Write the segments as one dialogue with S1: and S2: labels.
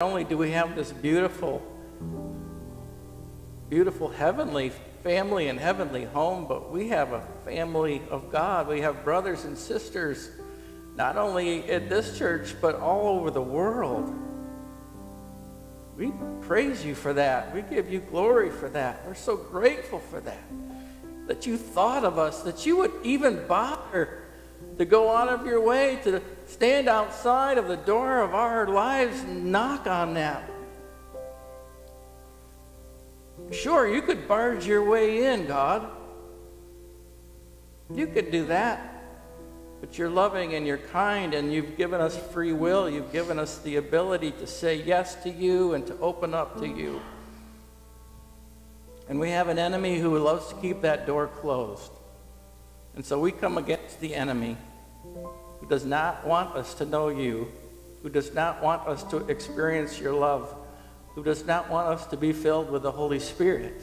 S1: Not only do we have this beautiful, beautiful heavenly family and heavenly home, but we have a family of God. We have brothers and sisters, not only at this church, but all over the world. We praise you for that. We give you glory for that. We're so grateful for that. That you thought of us, that you would even bother to go out of your way to stand outside of the door of our lives and knock on that. Sure, you could barge your way in, God. You could do that. But you're loving and you're kind and you've given us free will. You've given us the ability to say yes to you and to open up to you. And we have an enemy who loves to keep that door closed. And so we come against the enemy does not want us to know you, who does not want us to experience your love, who does not want us to be filled with the Holy Spirit.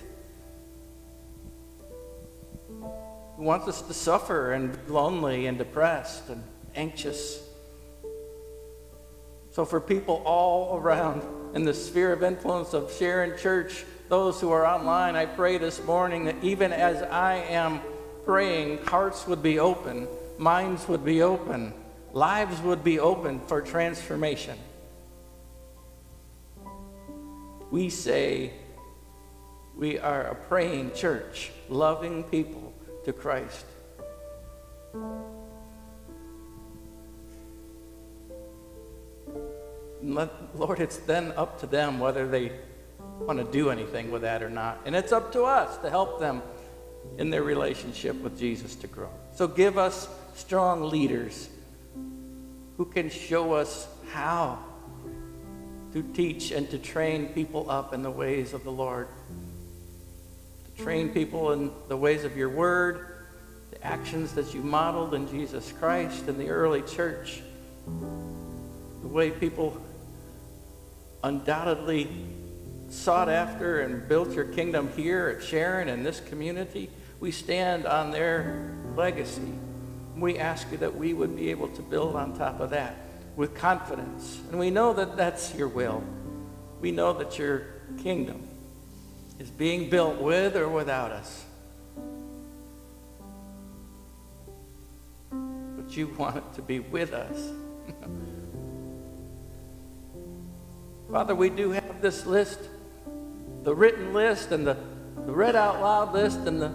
S1: who wants us to suffer and be lonely and depressed and anxious. So, for people all around in the sphere of influence of Sharon Church, those who are online, I pray this morning that even as I am praying, hearts would be open, minds would be open, lives would be open for transformation. We say we are a praying church, loving people to Christ. Lord, it's then up to them whether they want to do anything with that or not. And it's up to us to help them in their relationship with Jesus to grow. So give us strong leaders who can show us how to teach and to train people up in the ways of the Lord To train people in the ways of your word, the actions that you modeled in Jesus Christ in the early church, the way people undoubtedly sought after and built your kingdom here at Sharon and this community. We stand on their legacy. We ask you that we would be able to build on top of that with confidence. And we know that that's your will. We know that your kingdom is being built with or without us. But you want it to be with us. Father, we do have this list, the written list and the, the read out loud list and the,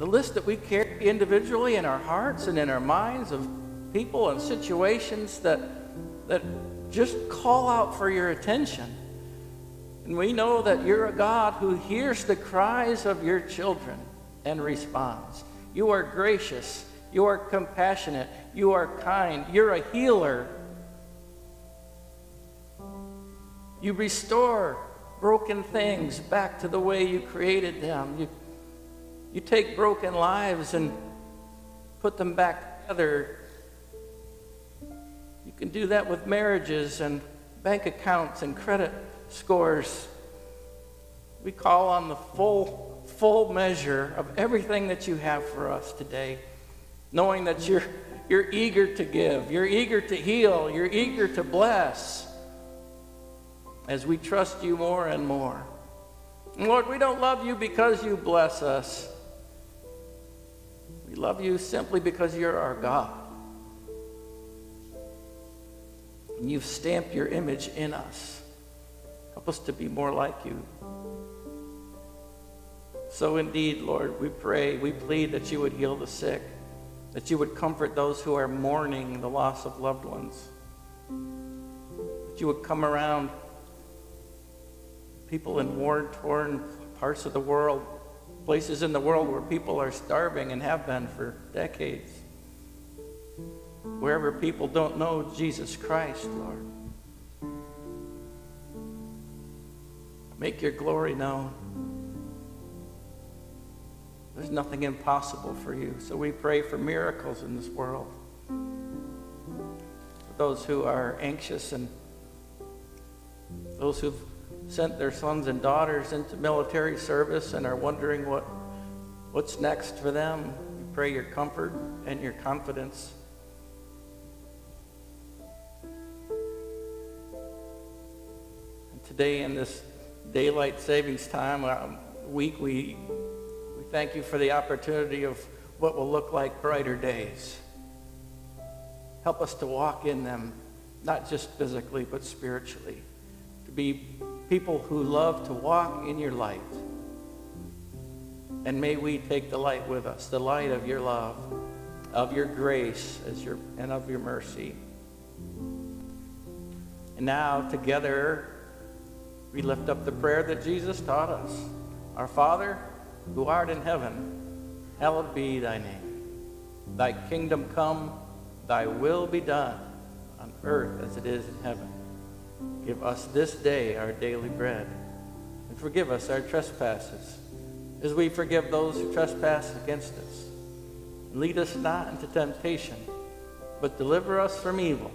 S1: the list that we carry individually in our hearts and in our minds of people and situations that, that just call out for your attention. And we know that you're a God who hears the cries of your children and responds. You are gracious. You are compassionate. You are kind. You're a healer. You restore broken things back to the way you created them. You, you take broken lives and put them back together. You can do that with marriages and bank accounts and credit scores. We call on the full, full measure of everything that you have for us today, knowing that you're, you're eager to give, you're eager to heal, you're eager to bless as we trust you more and more. Lord, we don't love you because you bless us. We love you simply because you're our God. And you've stamped your image in us. Help us to be more like you. So indeed, Lord, we pray, we plead that you would heal the sick, that you would comfort those who are mourning the loss of loved ones, that you would come around people in war-torn parts of the world, places in the world where people are starving and have been for decades, wherever people don't know Jesus Christ, Lord. Make your glory known. There's nothing impossible for you. So we pray for miracles in this world. For those who are anxious and those who've sent their sons and daughters into military service and are wondering what, what's next for them. We pray your comfort and your confidence. today in this daylight savings time um, week, we, we thank you for the opportunity of what will look like brighter days. Help us to walk in them, not just physically, but spiritually. To be people who love to walk in your light. And may we take the light with us, the light of your love, of your grace as your, and of your mercy. And now, together, we lift up the prayer that Jesus taught us. Our Father, who art in heaven, hallowed be thy name. Thy kingdom come, thy will be done on earth as it is in heaven. Give us this day our daily bread, and forgive us our trespasses, as we forgive those who trespass against us. And lead us not into temptation, but deliver us from evil.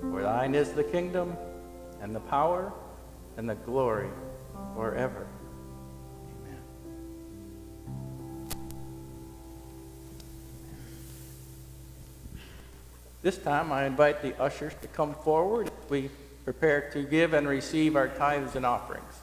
S1: For thine is the kingdom, and the power, and the glory forever. Amen. This time I invite the ushers to come forward. We prepare to give and receive our tithes and offerings.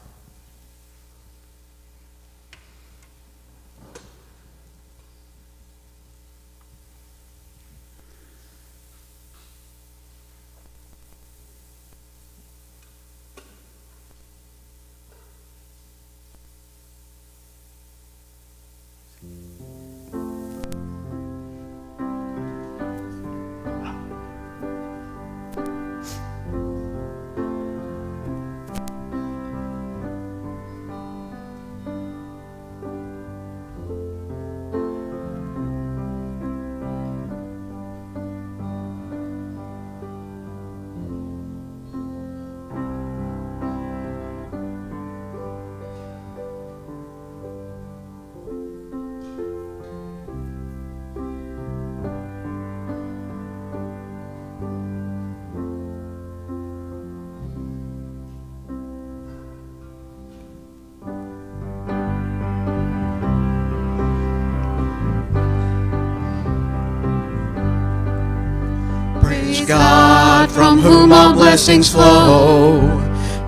S2: God, from whom all blessings flow.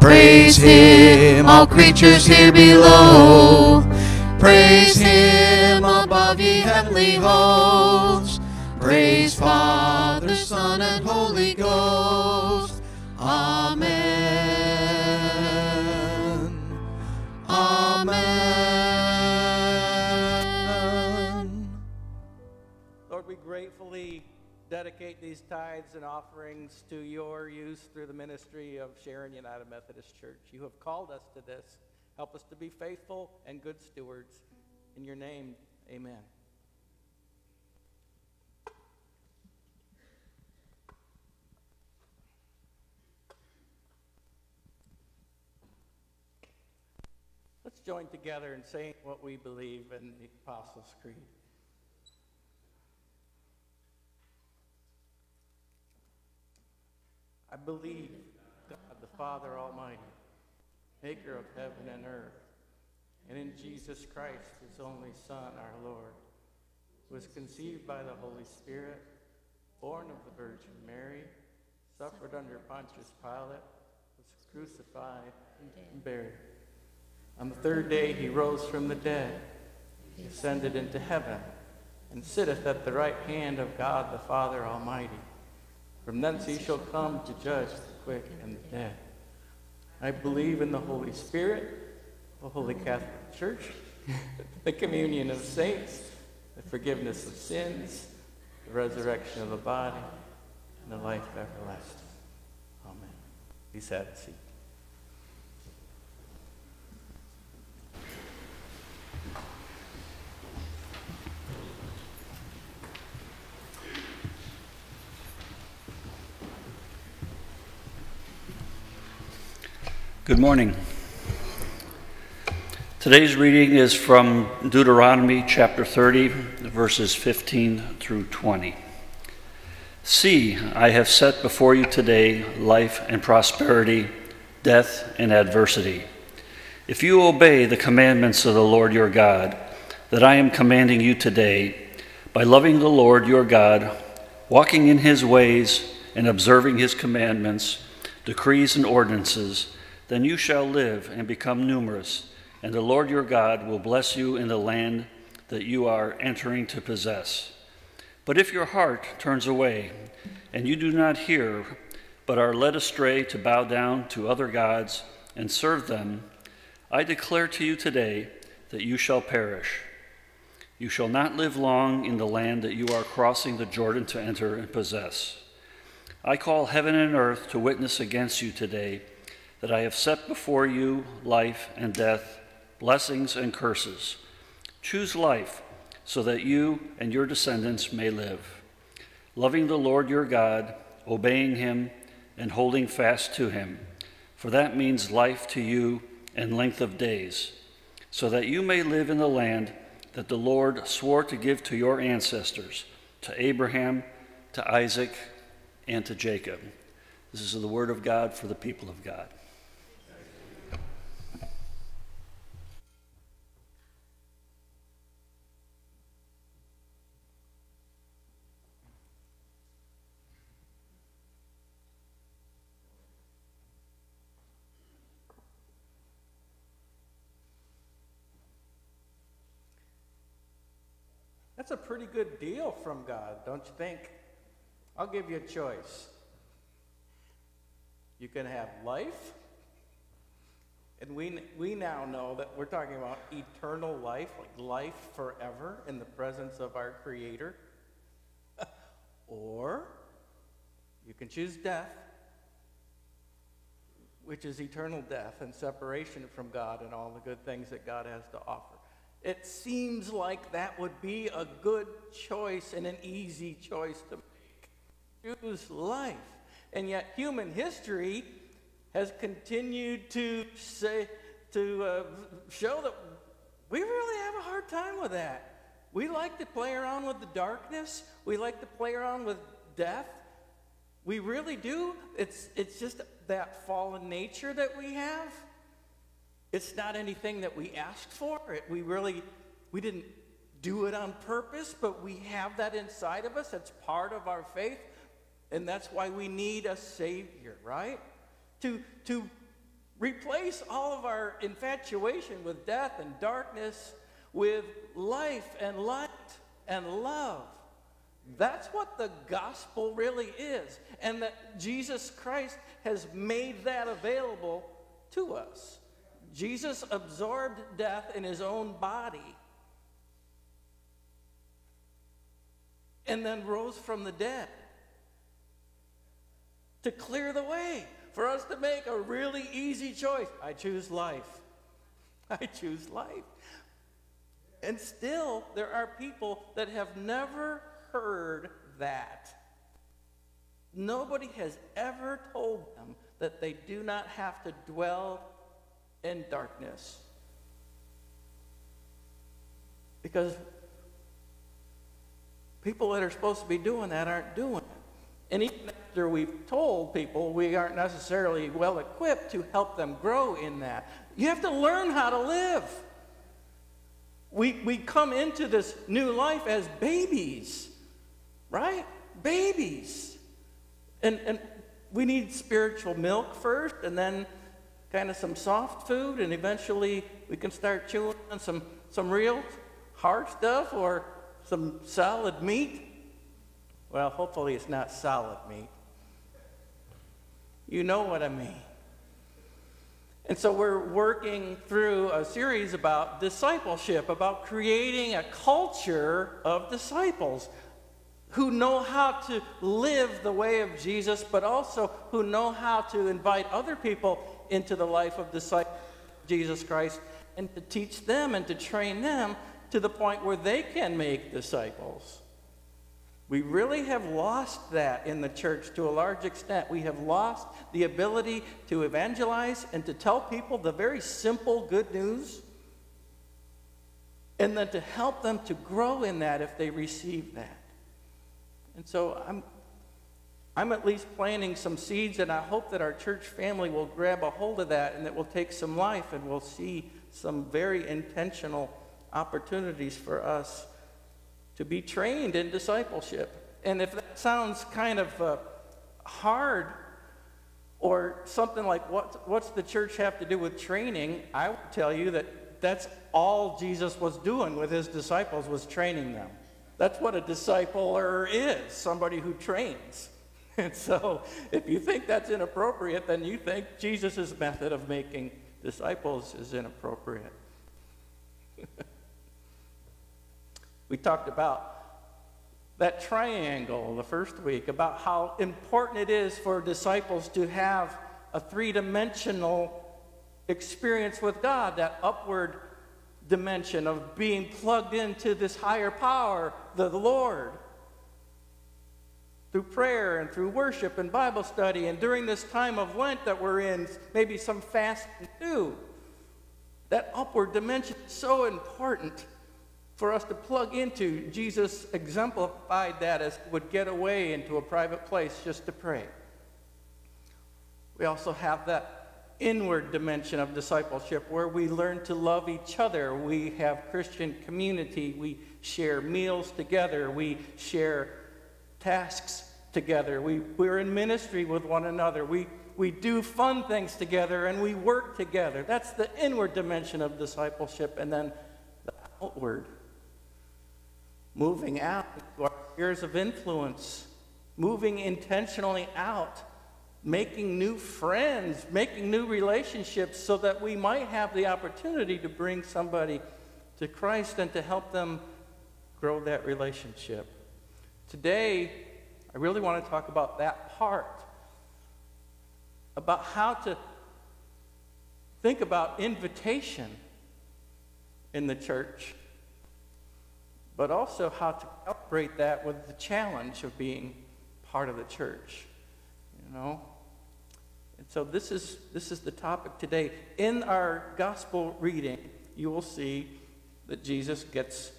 S2: Praise Him, all creatures here below. Praise Him above ye heavenly hosts. Praise Father, Son, and Holy Ghost. Amen. Amen.
S1: Lord, we gratefully dedicate these tithes and offerings to your use through the ministry of Sharon United Methodist Church. You have called us to this. Help us to be faithful and good stewards. In your name, amen. Let's join together in saying what we believe in the Apostles' Creed. I believe God the Father Almighty, maker of heaven and earth, and in Jesus Christ, his only Son, our Lord, was conceived by the Holy Spirit, born of the Virgin Mary, suffered under Pontius Pilate, was crucified and buried. On the third day he rose from the dead. He ascended into heaven and sitteth at the right hand of God the Father Almighty. From thence he shall come to judge the quick and the dead. I believe in the Holy Spirit, the Holy Catholic Church, the communion of saints, the forgiveness of sins, the resurrection of the body, and the life everlasting. Amen. Please have a seat.
S3: Good morning. Today's reading is from Deuteronomy chapter 30, verses 15 through 20. See, I have set before you today life and prosperity, death and adversity. If you obey the commandments of the Lord your God, that I am commanding you today, by loving the Lord your God, walking in his ways, and observing his commandments, decrees, and ordinances, then you shall live and become numerous, and the Lord your God will bless you in the land that you are entering to possess. But if your heart turns away, and you do not hear, but are led astray to bow down to other gods and serve them, I declare to you today that you shall perish. You shall not live long in the land that you are crossing the Jordan to enter and possess. I call heaven and earth to witness against you today that I have set before you life and death, blessings and curses. Choose life so that you and your descendants may live, loving the Lord your God, obeying him, and holding fast to him, for that means life to you and length of days, so that you may live in the land that the Lord swore to give to your ancestors, to Abraham, to Isaac, and to Jacob. This is the word of God for the people of God.
S1: That's a pretty good deal from God, don't you think? I'll give you a choice. You can have life, and we, we now know that we're talking about eternal life, like life forever in the presence of our Creator. or you can choose death, which is eternal death and separation from God and all the good things that God has to offer. It seems like that would be a good choice and an easy choice to make. Choose life. And yet, human history has continued to say, to uh, show that we really have a hard time with that. We like to play around with the darkness. We like to play around with death. We really do. It's, it's just that fallen nature that we have. It's not anything that we asked for. It, we really, we didn't do it on purpose, but we have that inside of us. It's part of our faith. And that's why we need a Savior, right? To, to replace all of our infatuation with death and darkness with life and light and love. That's what the gospel really is. And that Jesus Christ has made that available to us. Jesus absorbed death in his own body and then rose from the dead to clear the way for us to make a really easy choice. I choose life. I choose life. And still, there are people that have never heard that. Nobody has ever told them that they do not have to dwell in darkness. Because people that are supposed to be doing that aren't doing it. And even after we've told people, we aren't necessarily well equipped to help them grow in that. You have to learn how to live. We, we come into this new life as babies, right? Babies. And, and we need spiritual milk first, and then kind of some soft food, and eventually we can start chewing on some, some real hard stuff or some solid meat. Well, hopefully it's not solid meat. You know what I mean. And so we're working through a series about discipleship, about creating a culture of disciples who know how to live the way of Jesus, but also who know how to invite other people into the life of disciples Jesus Christ and to teach them and to train them to the point where they can make disciples. We really have lost that in the church to a large extent. We have lost the ability to evangelize and to tell people the very simple good news, and then to help them to grow in that if they receive that. And so I'm I'm at least planting some seeds, and I hope that our church family will grab a hold of that and that will take some life and we'll see some very intentional opportunities for us to be trained in discipleship. And if that sounds kind of uh, hard, Or something like, what, what's the church have to do with training? I would tell you that that's all Jesus was doing with his disciples was training them. That's what a discipler is, somebody who trains. And so if you think that's inappropriate, then you think Jesus' method of making disciples is inappropriate. we talked about that triangle the first week about how important it is for disciples to have a three dimensional experience with God, that upward dimension of being plugged into this higher power, the Lord. Through prayer and through worship and Bible study, and during this time of Lent that we're in, maybe some fast too. That upward dimension is so important for us to plug into. Jesus exemplified that as would get away into a private place just to pray. We also have that inward dimension of discipleship where we learn to love each other. We have Christian community. We share meals together. We share tasks together. We, we're in ministry with one another. We, we do fun things together and we work together. That's the inward dimension of discipleship. And then the outward moving out to our spheres of influence, moving intentionally out, making new friends, making new relationships so that we might have the opportunity to bring somebody to Christ and to help them grow that relationship. Today, I really want to talk about that part about how to think about invitation in the church but also how to calibrate that with the challenge of being part of the church. You know? And so this is this is the topic today. In our gospel reading, you will see that Jesus gets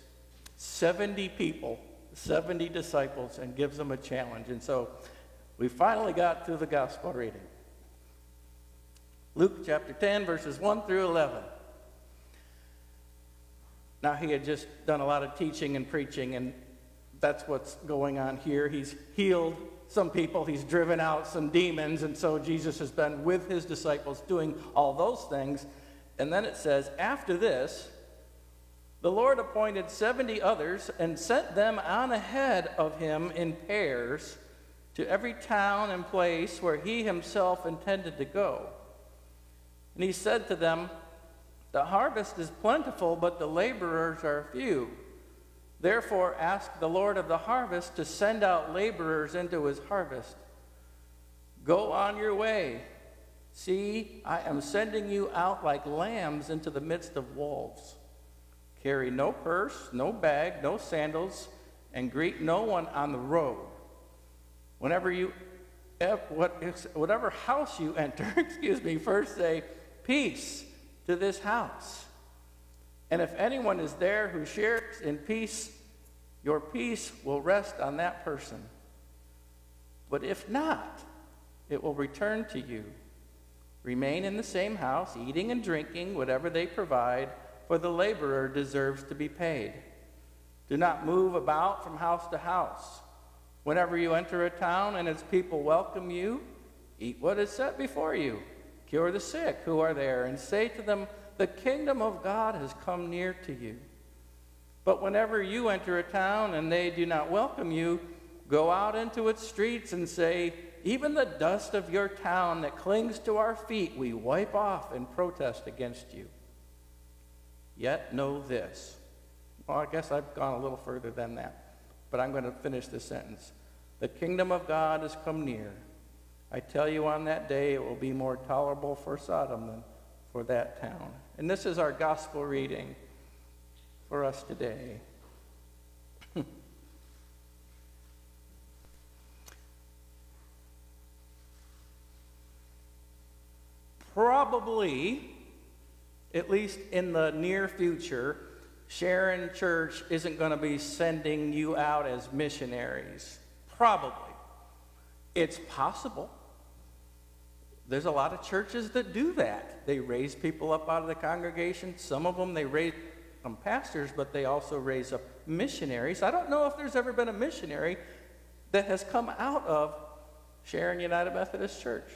S1: 70 people, 70 disciples, and gives them a challenge. And so we finally got to the gospel reading. Luke chapter 10, verses 1 through 11. Now, he had just done a lot of teaching and preaching, and that's what's going on here. He's healed some people, he's driven out some demons, and so Jesus has been with his disciples doing all those things. And then it says, after this, the Lord appointed 70 others and sent them on ahead of him in pairs to every town and place where he himself intended to go. And he said to them, the harvest is plentiful, but the laborers are few. Therefore, ask the Lord of the harvest to send out laborers into his harvest. Go on your way. See, I am sending you out like lambs into the midst of wolves. Carry no purse, no bag, no sandals, and greet no one on the road. Whenever you, eh, whatever house you enter, excuse me, first say, Peace to this house. And if anyone is there who shares in peace, your peace will rest on that person. But if not, it will return to you. Remain in the same house, eating and drinking whatever they provide, for the laborer deserves to be paid. Do not move about from house to house. Whenever you enter a town and its people welcome you, eat what is set before you Cure the sick who are there, and say to them, The kingdom of God has come near to you. But whenever you enter a town and they do not welcome you, go out into its streets and say, Even the dust of your town that clings to our feet, we wipe off in protest against you. Yet know this. Well, I guess I've gone a little further than that, but I'm going to finish this sentence. The kingdom of God has come near. I tell you, on that day it will be more tolerable for Sodom than for that town. And this is our gospel reading for us today. Probably, at least in the near future, Sharon Church isn't going to be sending you out as missionaries. Probably. It's possible. There's a lot of churches that do that. They raise people up out of the congregation. Some of them, they raise some pastors, but they also raise up missionaries. I don't know if there's ever been a missionary that has come out of Sharon United Methodist Church.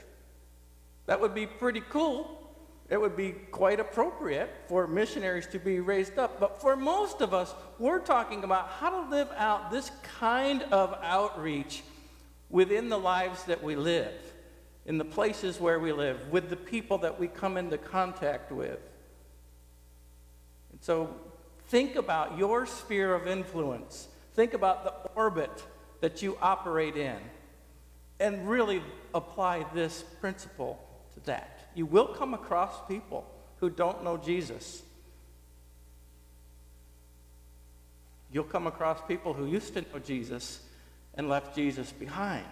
S1: That would be pretty cool. It would be quite appropriate for missionaries to be raised up. But for most of us, we're talking about how to live out this kind of outreach within the lives that we live, in the places where we live, with the people that we come into contact with. And so think about your sphere of influence. Think about the orbit that you operate in. And really apply this principle to that. You will come across people who don't know Jesus. You'll come across people who used to know Jesus and left Jesus behind.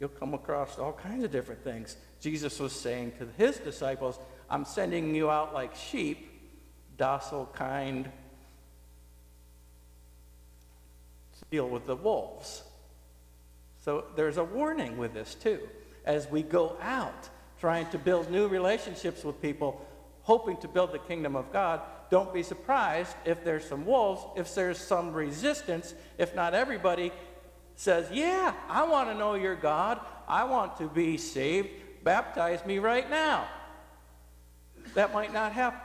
S1: You'll come across all kinds of different things. Jesus was saying to his disciples, I'm sending you out like sheep, docile, kind, to deal with the wolves. So there's a warning with this too. As we go out trying to build new relationships with people, hoping to build the kingdom of God, don't be surprised if there's some wolves, if there's some resistance, if not everybody says, Yeah, I want to know your God. I want to be saved. Baptize me right now. That might not happen.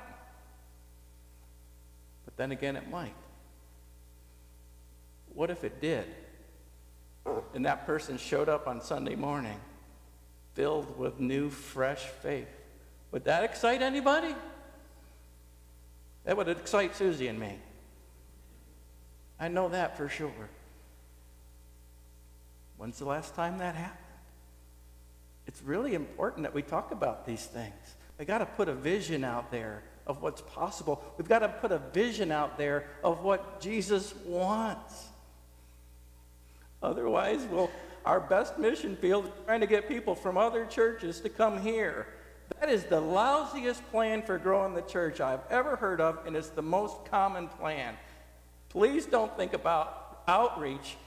S1: But then again, it might. What if it did? And that person showed up on Sunday morning filled with new, fresh faith. Would that excite anybody? That would excite Susie and me. I know that for sure. When's the last time that happened? It's really important that we talk about these things. We got to put a vision out there of what's possible. We've got to put a vision out there of what Jesus wants. Otherwise, well, our best mission field is trying to get people from other churches to come here. That is the lousiest plan for growing the church I've ever heard of, and it's the most common plan. Please don't think about outreach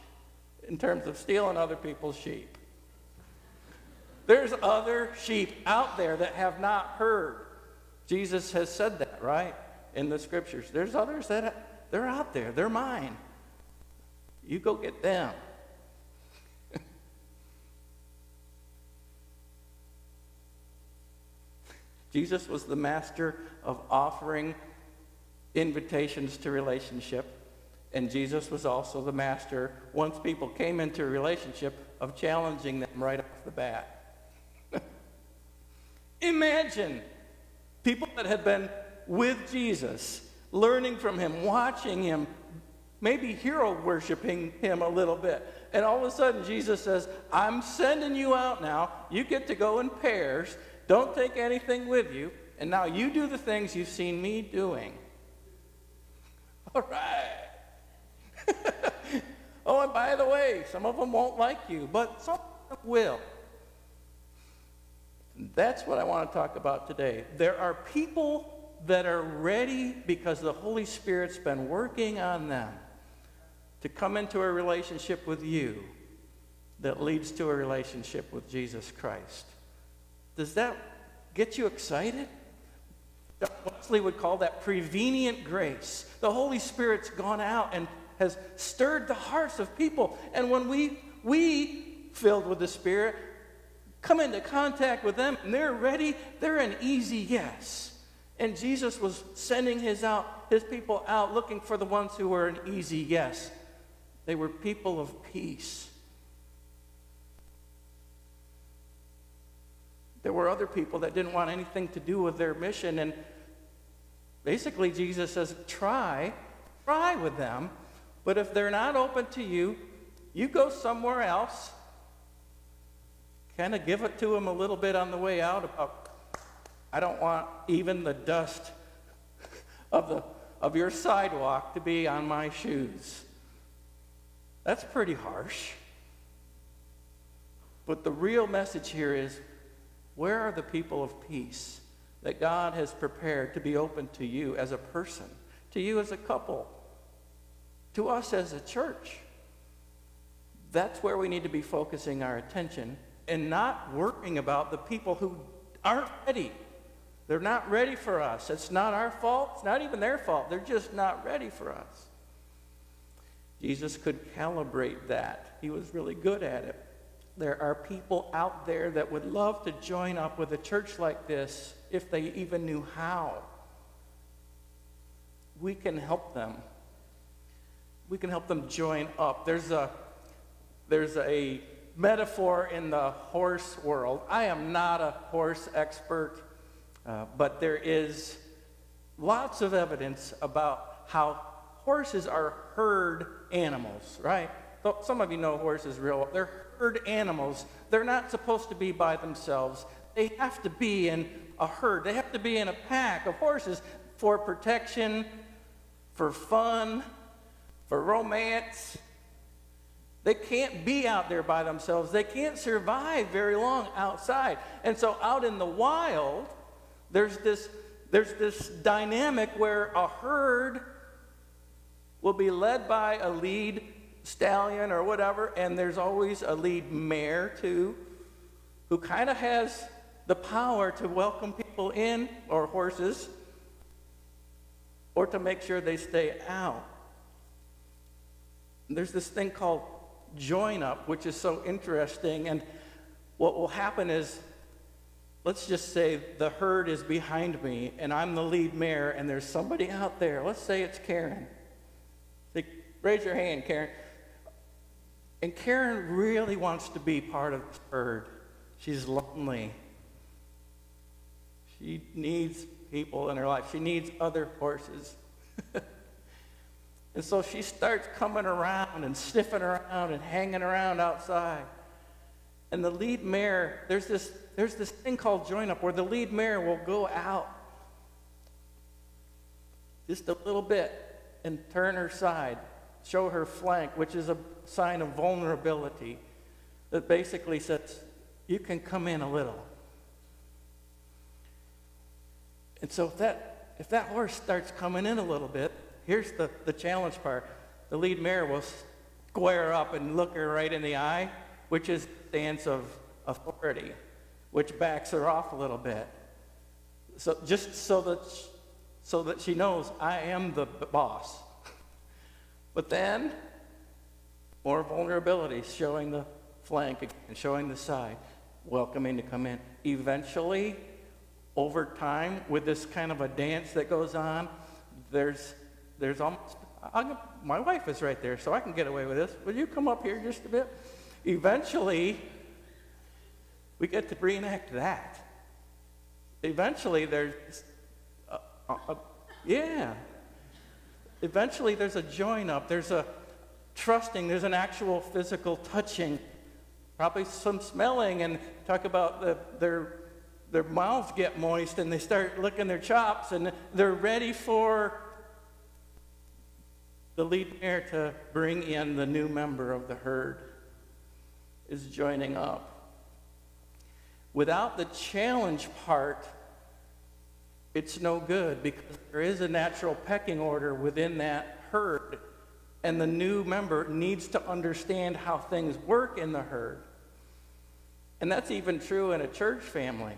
S1: in terms of stealing other people's sheep. There's other sheep out there that have not heard. Jesus has said that, right? In the scriptures. There's others that they're out there. They're mine. You go get them. Jesus was the master of offering invitations to relationship. And Jesus was also the master, once people came into a relationship, of challenging them right off the bat. Imagine people that had been with Jesus, learning from him, watching him, maybe hero worshiping him a little bit. And all of a sudden, Jesus says, I'm sending you out now. You get to go in pairs. Don't take anything with you. And now you do the things you've seen me doing. All right. oh, and by the way, some of them won't like you, but some will. That's what I want to talk about today. There are people that are ready because the Holy Spirit's been working on them to come into a relationship with you that leads to a relationship with Jesus Christ. Does that get you excited? Wesley would call that prevenient grace. The Holy Spirit's gone out and has stirred the hearts of people. And when we, we filled with the Spirit, come into contact with them and they're ready, they're an easy yes. And Jesus was sending his out, his people out looking for the ones who were an easy yes. They were people of peace. There were other people that didn't want anything to do with their mission. And basically, Jesus says, try, try with them. But if they're not open to you, you go somewhere else. Kind of give it to them a little bit on the way out about, I don't want even the dust of, the, of your sidewalk to be on my shoes. That's pretty harsh. But the real message here is where are the people of peace that God has prepared to be open to you as a person, to you as a couple, to us as a church? That's where we need to be focusing our attention and not worrying about the people who aren't ready. They're not ready for us. It's not our fault. It's not even their fault. They're just not ready for us. Jesus could calibrate that. He was really good at it. There are people out there that would love to join up with a church like this if they even knew how. We can help them. We can help them join up. There's a, there's a metaphor in the horse world. I am not a horse expert, uh, but there is lots of evidence about how horses are herd animals, right? Some of you know horses real. They're herd animals. They're not supposed to be by themselves. They have to be in a herd. They have to be in a pack of horses for protection, for fun, for romance. They can't be out there by themselves. They can't survive very long outside. And so out in the wild, there's this there's this dynamic where a herd will be led by a lead stallion or whatever, and there's always a lead mare too, who kind of has the power to welcome people in, or horses, or to make sure they stay out. There's this thing called join up, which is so interesting, and what will happen is let's just say the herd is behind me and I'm the lead mare and there's somebody out there. Let's say it's Karen. Say, raise your hand, Karen. And Karen really wants to be part of the herd. She's lonely. She needs people in her life. She needs other horses. and so she starts coming around and sniffing around and hanging around outside. And the lead mare, there's this, there's this thing called join up where the lead mare will go out just a little bit and turn her side, show her flank, which is a sign of vulnerability that basically says, you can come in a little. And so if that, if that horse starts coming in a little bit, here's the, the challenge part. The lead mare will square up and look her right in the eye, which is stance of authority, which backs her off a little bit. So just so that, so that she knows I am the boss. But then more vulnerability, showing the flank and showing the side, welcoming to come in. Eventually, over time, with this kind of a dance that goes on, there's, there's almost, I'll, my wife is right there, so I can get away with this. Will you come up here just a bit? Eventually, we get to reenact that. Eventually, there's, uh, uh, yeah. Eventually, there's a join up. There's a, trusting, there's an actual physical touching, probably some smelling, and talk about the, their, their mouths get moist and they start licking their chops and they're ready for the lead mare to bring in the new member of the herd is joining up. Without the challenge part, it's no good because there is a natural pecking order within that herd and the new member needs to understand how things work in the herd. And that's even true in a church family.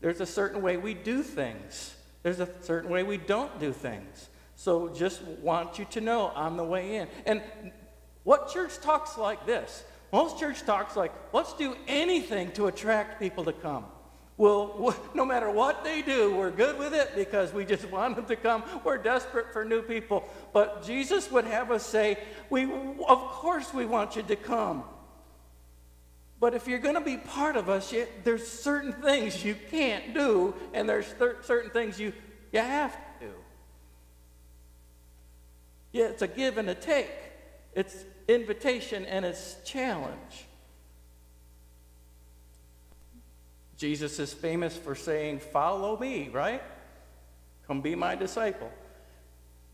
S1: There's a certain way we do things, there's a certain way we don't do things. So just want you to know on the way in. And what church talks like this? Most church talks like, let's do anything to attract people to come. Well, no matter what they do, we're good with it because we just want them to come. We're desperate for new people. But Jesus would have us say, we, Of course, we want you to come. But if you're going to be part of us, you, there's certain things you can't do, and there's certain things you, you have to do. Yeah, it's a give and a take, it's invitation and it's challenge. Jesus is famous for saying, Follow me, right? Come be my disciple.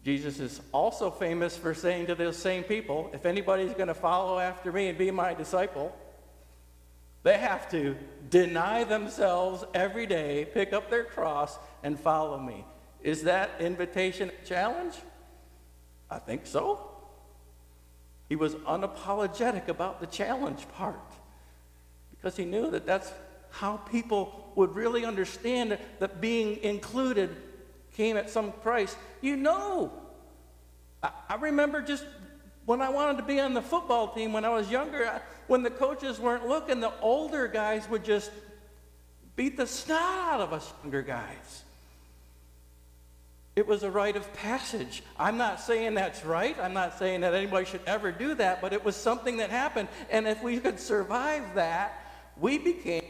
S1: Jesus is also famous for saying to those same people, If anybody's going to follow after me and be my disciple, they have to deny themselves every day, pick up their cross, and follow me. Is that invitation a challenge? I think so. He was unapologetic about the challenge part because he knew that that's how people would really understand that being included came at some price. You know, I, remember just when I wanted to be on the football team when I was younger, when the coaches weren't looking, the older guys would just beat the snot out of us younger guys. It was a rite of passage. I'm not saying that's right. I'm not saying that anybody should ever do that, but it was something that happened. And if we could survive that, we became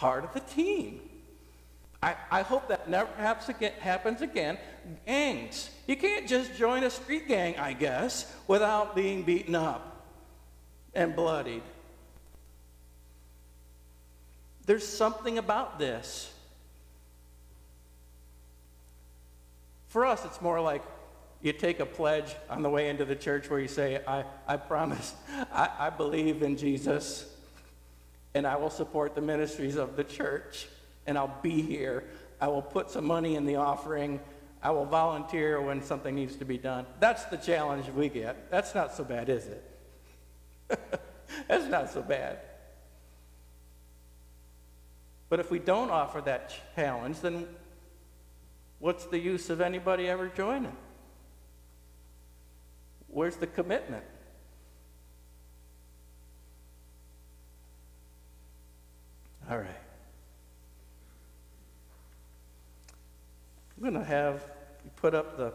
S1: part of the team. I, I hope that never happens again. Gangs. You can't just join a street gang, I guess, without being beaten up and bloodied. There's something about this. For us, it's more like you take a pledge on the way into the church where you say, I, I promise, I, I believe in Jesus, and I will support the ministries of the church, and I'll be here. I will put some money in the offering. I will volunteer when something needs to be done. That's the challenge we get. That's not so bad, is it? That's not so bad. But if we don't offer that challenge, then what's the use of anybody ever joining? Where's the commitment? All right. I'm going to have you put up the,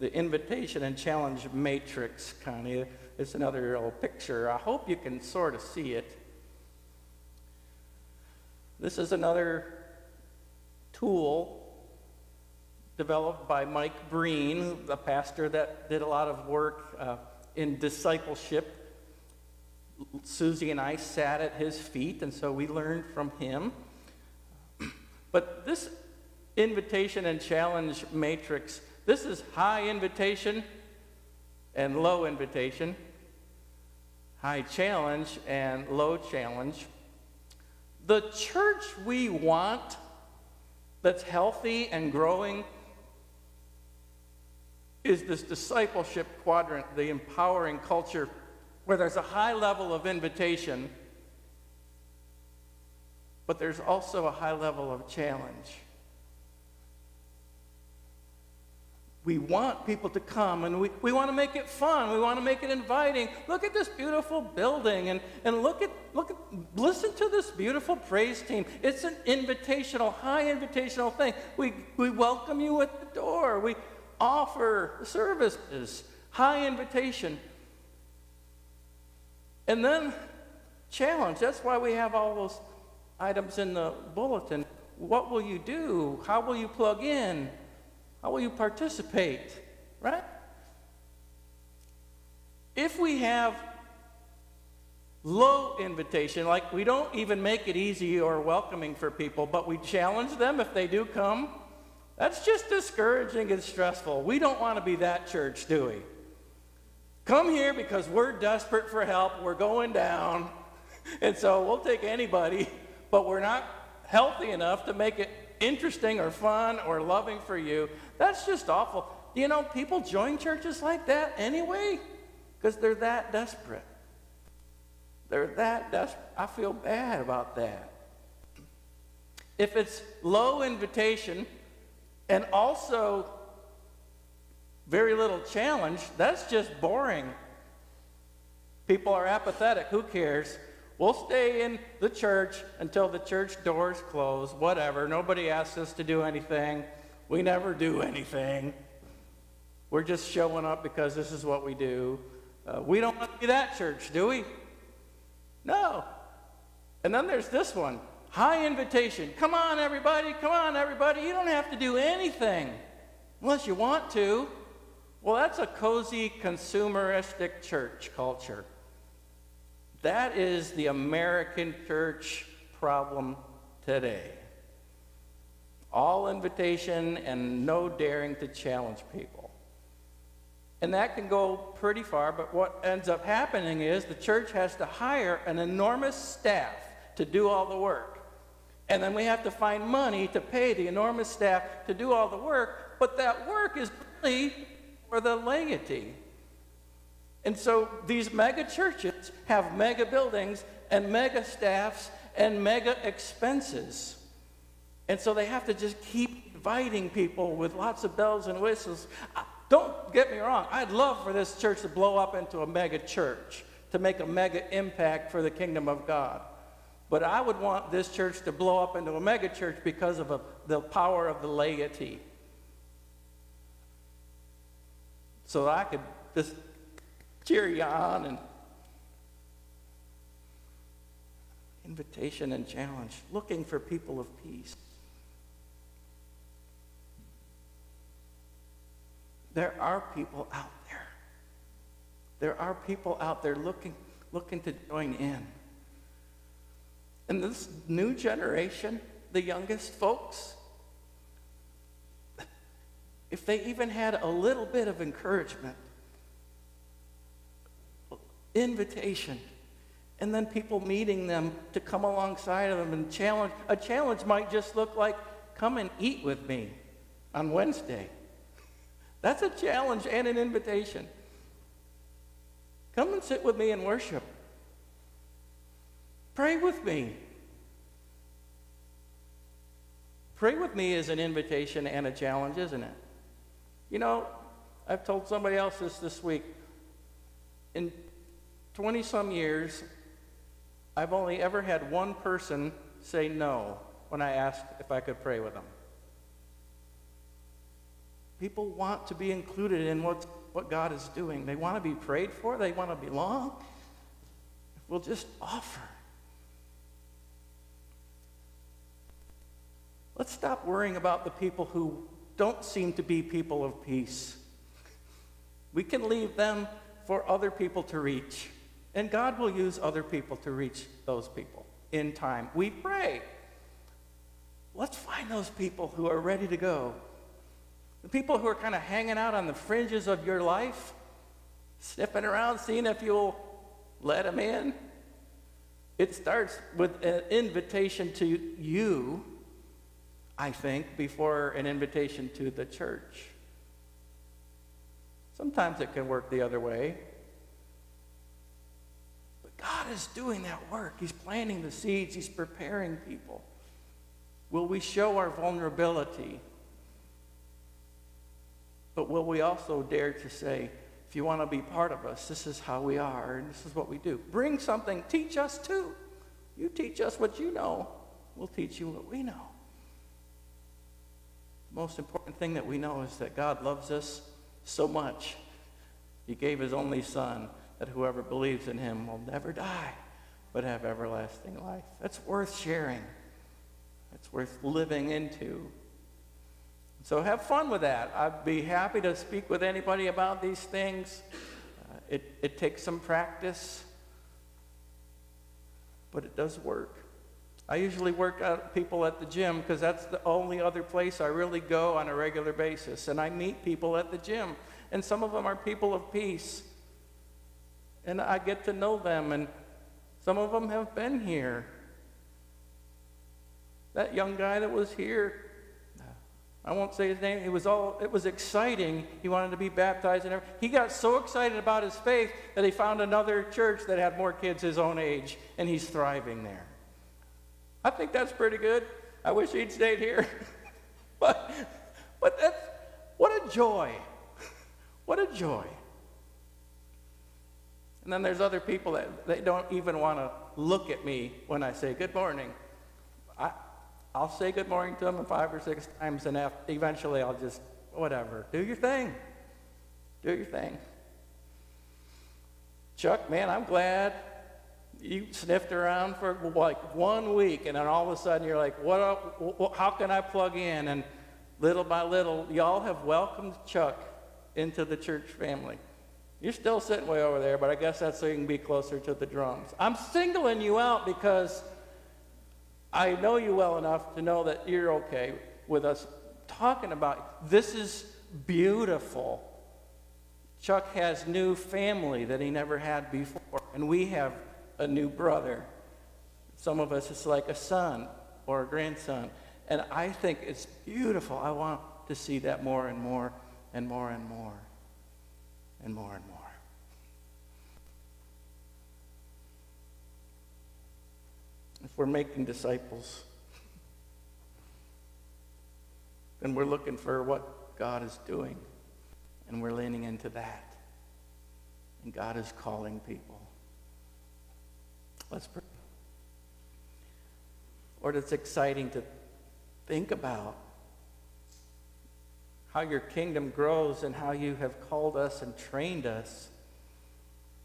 S1: the invitation and challenge matrix, Connie. It's another little picture. I hope you can sort of see it. This is another tool developed by Mike Breen, a pastor that did a lot of work uh, in discipleship. Susie and I sat at his feet, and so we learned from him. But this invitation and challenge matrix, this is high invitation and low invitation, high challenge and low challenge. The church we want that's healthy and growing is this discipleship quadrant, the empowering culture, where there's a high level of invitation, but there's also a high level of challenge. We want people to come and we, we want to make it fun. We want to make it inviting. Look at this beautiful building and, and look at, look at, listen to this beautiful praise team. It's an invitational, high invitational thing. We, we welcome you at the door. We, offer services, high invitation. And then challenge. That's why we have all those items in the bulletin. What will you do? How will you plug in? How will you participate? Right? If we have low invitation, like we don't even make it easy or welcoming for people, but we challenge them if they do come, that's just discouraging and stressful. We don't want to be that church, do we? Come here because we're desperate for help. We're going down. And so we'll take anybody, but we're not healthy enough to make it interesting or fun or loving for you. That's just awful. You know, people join churches like that anyway because they're that desperate. They're that desperate. I feel bad about that. If it's low invitation, and also very little challenge, that's just boring. People are apathetic. Who cares? We'll stay in the church until the church doors close, whatever. Nobody asks us to do anything. We never do anything. We're just showing up because this is what we do. Uh, we don't want to be that church, do we? No. And then there's this one High invitation. Come on, everybody. Come on, everybody. You don't have to do anything unless you want to. Well, that's a cozy, consumeristic church culture. That is the American church problem today. All invitation and no daring to challenge people. And that can go pretty far, but what ends up happening is the church has to hire an enormous staff to do all the work. And then we have to find money to pay the enormous staff to do all the work, but that work is really for the laity. And so these mega churches have mega buildings and mega staffs and mega expenses. And so they have to just keep inviting people with lots of bells and whistles. don't get me wrong. I'd love for this church to blow up into a mega church, to make a mega impact for the kingdom of God. But I would want this church to blow up into a mega church because of a, the power of the laity. So I could just cheer you on and invitation and challenge, looking for people of peace. There are people out there. There are people out there looking, looking to join in. And this new generation, the youngest folks, if they even had a little bit of encouragement, invitation, and then people meeting them to come alongside of them and challenge. A challenge might just look like, come and eat with me on Wednesday. That's a challenge and an invitation. Come and sit with me and worship. Pray with me. Pray with me is an invitation and a challenge, isn't it? You know, I've told somebody else this this week. In 20 some years, I've only ever had one person say no when I asked if I could pray with them. People want to be included in what, what God is doing. They want to be prayed for, they want to belong. We'll just offer. Let's stop worrying about the people who don't seem to be people of peace. We can leave them for other people to reach. And God will use other people to reach those people in time. We pray. Let's find those people who are ready to go. The people who are kind of hanging out on the fringes of your life, sniffing around, seeing if you'll let them in. It starts with an invitation to you, I think, before an invitation to the church. Sometimes it can work the other way. But God is doing that work. He's planting the seeds, He's preparing people. Will we show our vulnerability? But will we also dare to say, if you want to be part of us, this is how we are and this is what we do? Bring something, teach us too. You teach us what you know, we'll teach you what we know. Most important thing that we know is that God loves us so much, He gave His only Son that whoever believes in him will never die, but have everlasting life. That's worth sharing. That's worth living into. So have fun with that. I'd be happy to speak with anybody about these things. Uh, it, it takes some practice, but it does work. I usually work out people at the gym because that's the only other place I really go on a regular basis. And I meet people at the gym. And some of them are people of peace and I get to know them, and some of them have been here. That young guy that was here, I won't say his name. It was all. It was exciting. He wanted to be baptized, and everything. he got so excited about his faith that he found another church that had more kids his own age, and he's thriving there. I think that's pretty good. I wish he'd stayed here, but but that's what a joy! What a joy! And then there's other people that they don't even want to look at me when I say good morning. I, I'll say good morning to them five or six times, and after, eventually I'll just, whatever, do your thing. Do your thing. Chuck, man, I'm glad you sniffed around for like one week, and then all of a sudden you're like, what, how can I plug in? And little by little, y'all have welcomed Chuck into the church family. You're still sitting way over there, but I guess that's so you can be closer to the drums. I'm singling you out because I know you well enough to know that you're okay with us talking about this is beautiful. Chuck has new family that he never had before, and we have a new brother. Some of us it's like a son or a grandson. And I think it's beautiful. I want to see that more and more and more and more and more and more. If we're making disciples, then we're looking for what God is doing. And we're leaning into that. And God is calling people. Let's pray. Lord, it's exciting to think about how your kingdom grows and how you have called us and trained us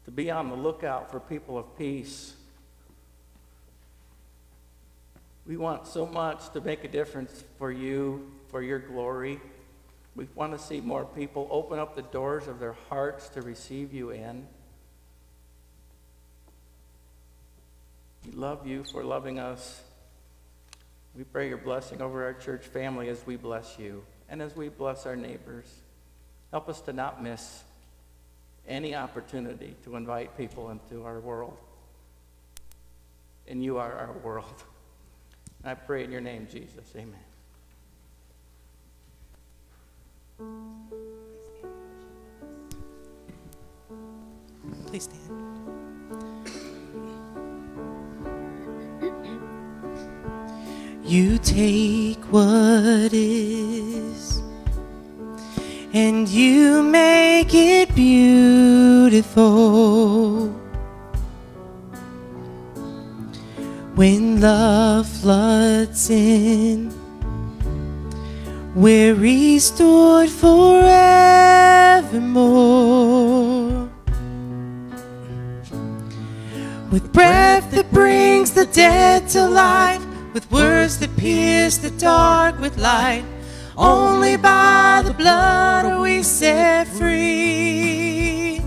S1: to be on the lookout for people of peace. We want so much to make a difference for you, for your glory. We want to see more people open up the doors of their hearts to receive you in. We love you for loving us. We pray your blessing over our church family as we bless you and as we bless our neighbors. Help us to not miss any opportunity to invite people into our world. And you are our world. I pray in your name, Jesus. Amen.
S4: Please stand. You take what is and you make it beautiful. When love floods in, we're restored forevermore. With breath that brings the dead to life, with words that pierce the dark with light. Only by the blood are we set free.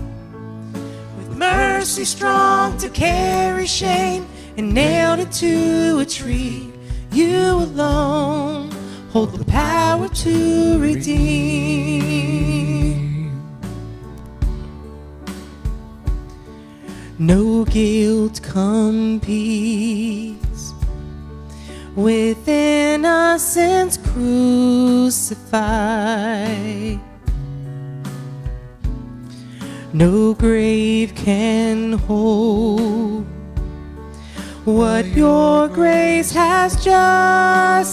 S4: With mercy strong to carry shame and nailed it to a tree. You alone hold the power to redeem. No guilt competes with innocence crucified. No grave can hold what your grace has justified.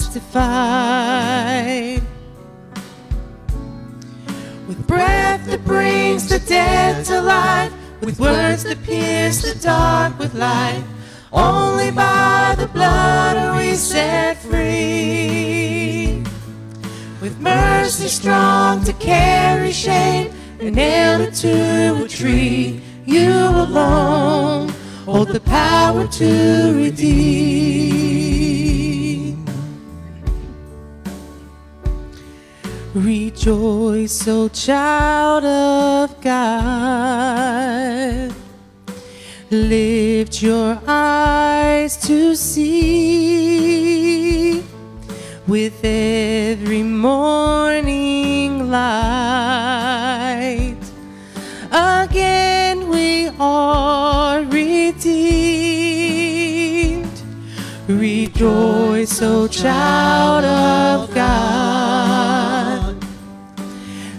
S4: With breath that brings the dead to life, with words that pierce the dark with light. Only by the blood are we set free. With mercy strong to carry shame and nailed it to a tree. You alone hold the power to redeem. Rejoice, O child of God Lift your eyes to see with every morning light. Again we are redeemed. Rejoice, O child of God.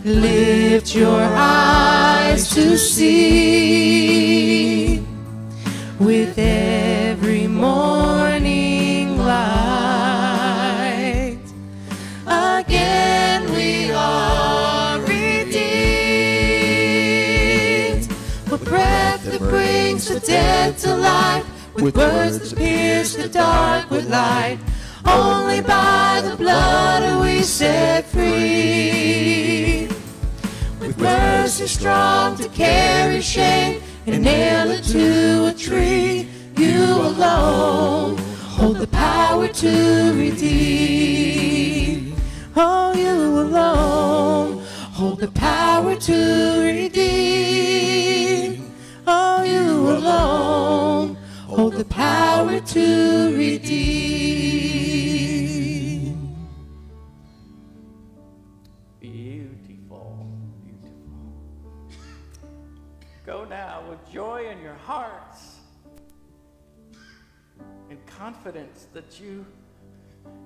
S4: Lift your eyes to see with every morning light. Again we are redeemed. With breath that brings the dead to life, with words that pierce the dark with light. Only by the blood are we set free. With mercy strong to carry shame and nail it to a tree. You alone hold the power to redeem. Oh, you alone hold the power to redeem. Oh, you alone hold the power to redeem.
S1: In your hearts and confidence that you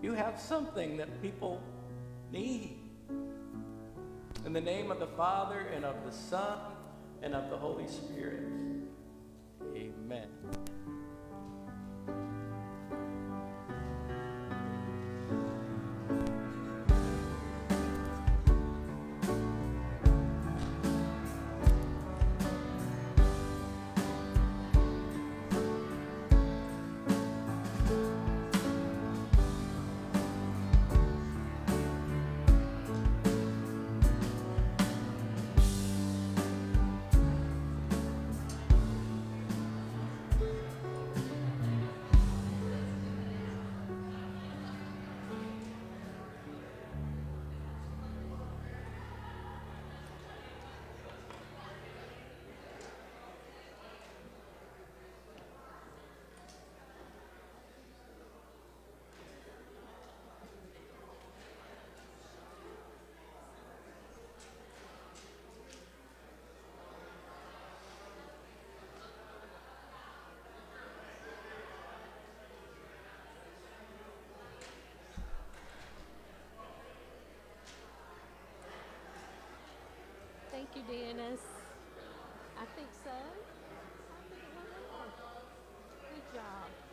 S1: you have something that people need. In the name of the Father and of the Son and of the Holy Spirit. Amen.
S5: Dennis. I think so. I think. Good job.